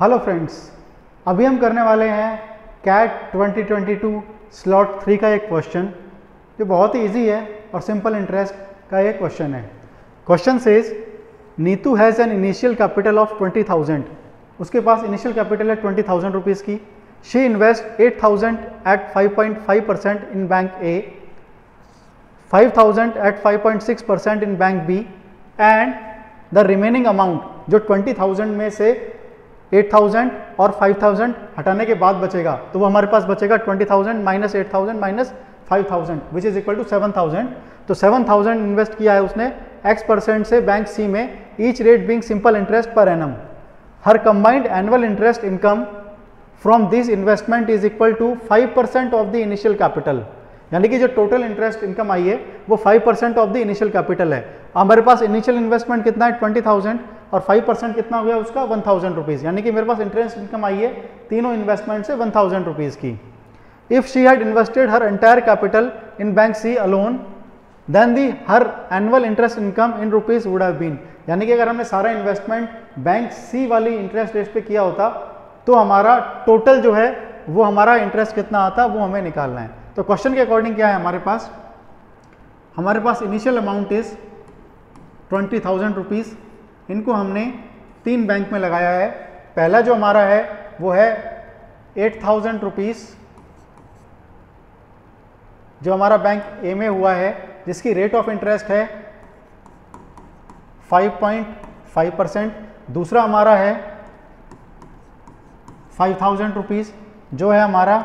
Hello friends अभी हम करने वाले हैं कैट 2022 स्लॉट थ्री का एक क्वेश्चन जो बहुत ही इजी है और सिंपल इंटरेस्ट का एक क्वेश्चन है। Question says Neetu has an initial capital of 20,000 उसके पास इनिशियल कैपिटल है ट्वेंटी थाउज़ेंड रुपीज़ की। She invest 8,000 at 5.5 percent in bank A 5,000 at 5.6 percent in bank B and the remaining amount जो 20,000 में से 8,000 और 5,000 हटाने के बाद बचेगा। तो वो हमारे पास बचेगा 20,000 minus eight thousand minus five thousand which is equal to seven thousand. तो सेवन थाउज़ेंड इन्वेस्ट किया है उसने एक्स परसेंट से बैंक सी में each rate being simple interest per annum her combined annual interest income from this investment is equal to five percent of the initial capital यानी कि जो total interest income आई है वो five percent of the initial capital है। हमारे पास initial investment कितना है? Twenty thousand. और फाइव परसेंट कितना हो गया उसका? वन थाउज़ेंड रुपीज़ यानी कि मेरे पास इंटरेस्ट इनकम आई है तीनों इन्वेस्टमेंट से वन थाउज़ेंड रुपीज़ की। If she had invested her entire capital in bank C alone then the her annual interest income in rupees would have been यानी कि अगर हमने सारा इन्वेस्टमेंट बैंक सी वाली इंटरेस्ट रेट पे किया होता तो हमारा टोटल जो है, वो हमारा इंटरेस्ट कितना आता, वो हमें निकालना है। तो क्वेश्चन के अकॉर्डिंग क्या है हमारे पास? हमारे पास initial amount is twenty thousand rupees इनको हमने तीन बैंक में लगाया है। पहला जो हमारा है, वो है एट थाउज़ेंड रुपीज़ जो हमारा बैंक ए में हुआ है, जिसकी रेट ऑफ़ इंटरेस्ट है 5.5 परसेंट दूसरा हमारा है फाइव थाउज़ेंड रुपीज़ जो है हमारा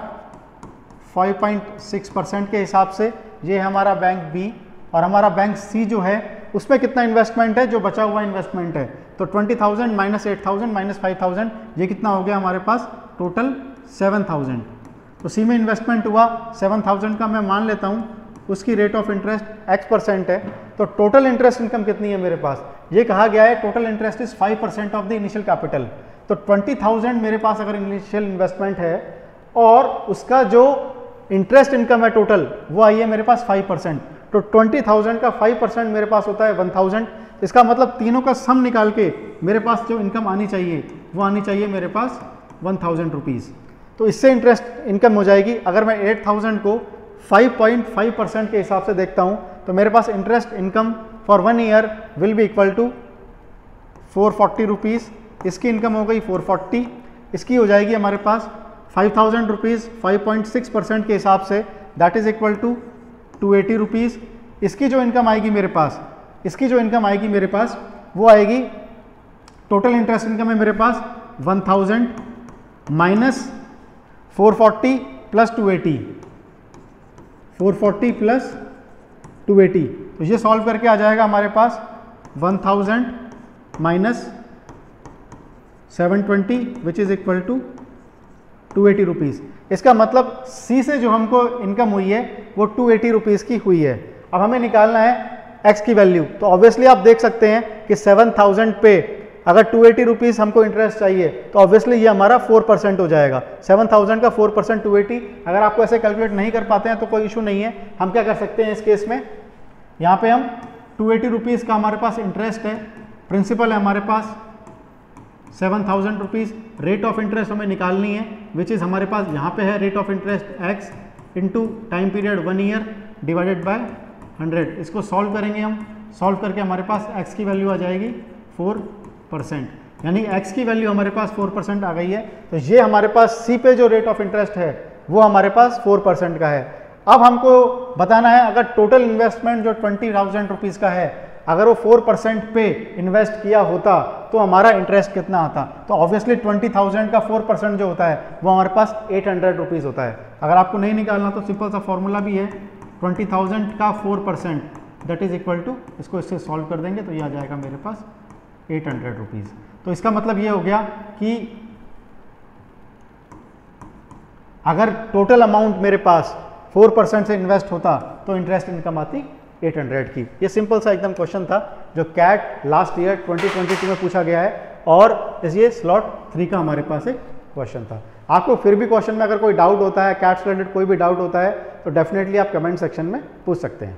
5.6 परसेंट के हिसाब से। ये है हमारा बैंक बी और हमारा बैंक सी जो है उसमें कितना इन्वेस्टमेंट है? जो बचा हुआ इन्वेस्टमेंट है। तो 20,000 minus eight thousand minus five thousand ये कितना हो गया हमारे पास? टोटल 7,000 तो सी में इन्वेस्टमेंट हुआ 7,000 का मैं मान लेता हूँ उसकी rate of interest X percent है। तो टोटल इंटरेस्ट इनकम कितनी है मेरे पास? ये कहा गया है total interest is five percent of the initial capital तो 20,000 मेरे पास अगर इनिशियल इन्वेस्टमेंट है और उसका जो इंटरेस्ट इनकम है टोटल वो आई है मेरे पास फाइव परसेंट तो 20,000 का 5 परसेंट मेरे पास होता है 1,000 इसका मतलब तीनों का सम निकाल के मेरे पास जो इनकम आनी चाहिए वो आनी चाहिए मेरे पास वन थाउज़ेंड रुपीज़ तो इससे इंटरेस्ट इनकम हो जाएगी। अगर मैं एट थाउज़ेंड को 5.5 परसेंट के हिसाब से देखता हूँ तो मेरे पास interest income for one year will be equal to four forty rupees इसकी इनकम हो गई 440 इसकी हो जाएगी हमारे पास five thousand rupees five point six percent के हिसाब से। That is equal to two eighty rupees इसकी जो इनकम आएगी मेरे पास, इसकी जो इनकम आएगी मेरे पास, वो आएगी टोटल इंटरेस्ट इनकम है मेरे पास one thousand minus four forty plus two eighty four forty plus two eighty तो ये सॉल्व करके आ जाएगा हमारे पास one thousand minus seven twenty which is equal to two eighty rupees इसका मतलब सी से जो हमको इनकम हुई है वो टू एटी रुपीज़ की हुई है। अब हमें निकालना है एक्स की वैल्यू तो ऑब्वियसली आप देख सकते हैं कि सेवन थाउज़ेंड पे अगर टू एटी रुपीज़ हमको इंटरेस्ट चाहिए तो ऑब्वियसली ये हमारा फोर परसेंट हो जाएगा। सेवन थाउज़ेंड का फोर परसेंट टू एटी अगर आपको ऐसे कैलकुलेट नहीं कर पाते हैं तो कोई इशू नहीं है। हम क्या कर सकते हैं इस केस में? यहाँ पे हम टू एटी रुपीज़ का हमारे पास इंटरेस्ट है। प्रिंसिपल है हमारे पास seven thousand rupees rate of interest हमें निकालनी है विच इज़ हमारे पास यहाँ पे है rate of interest X into time period one year divided by hundred इसको सॉल्व करेंगे हम। सॉल्व करके हमारे पास एक्स की वैल्यू आ जाएगी फोर परसेंट यानी एक्स की वैल्यू हमारे पास फोर परसेंट आ गई है। तो ये हमारे पास सी पे जो रेट ऑफ़ इंटरेस्ट है, वो हमारे पास फोर परसेंट का है। अब हमको बताना है, अगर टोटल इन्वेस्टमेंट जो ट्वेंटी थाउज़ेंड रुपीज़ का है अगर वो फोर परसेंट पे इन्वेस्ट किया होता तो हमारा इंटरेस्ट कितना आता? तो ऑब्वियसली ट्वेंटी थाउज़ेंड का फोर परसेंट जो होता है, वो हमारे पास एट हंड्रेड रुपीज़ होता है। अगर आपको नहीं निकालना तो सिंपल सा फॉर्मूला भी है। ट्वेंटी थाउज़ेंड का four percent that is equal to इसको इससे सॉल्व कर देंगे तो ये आ जाएगा मेरे पास एट हंड्रेड रुपीज़ तो इसका मतलब ये हो गया कि अगर टोटल अमाउंट मेरे पास फोर परसेंट से इन्वेस्ट होता तो इंटरेस्ट इनकम आती 800 की। ये सिंपल सा एकदम क्वेश्चन था, जो कैट लास्ट ईयर 2022 में पूछा गया है, और ये स्लॉट थ्री का हमारे पास एक क्वेश्चन था। आपको फिर भी क्वेश्चन में अगर कोई डाउट होता है कैट्स रिलेटेड कोई भी डाउट होता है तो डेफिनेटली आप कमेंट सेक्शन में पूछ सकते हैं।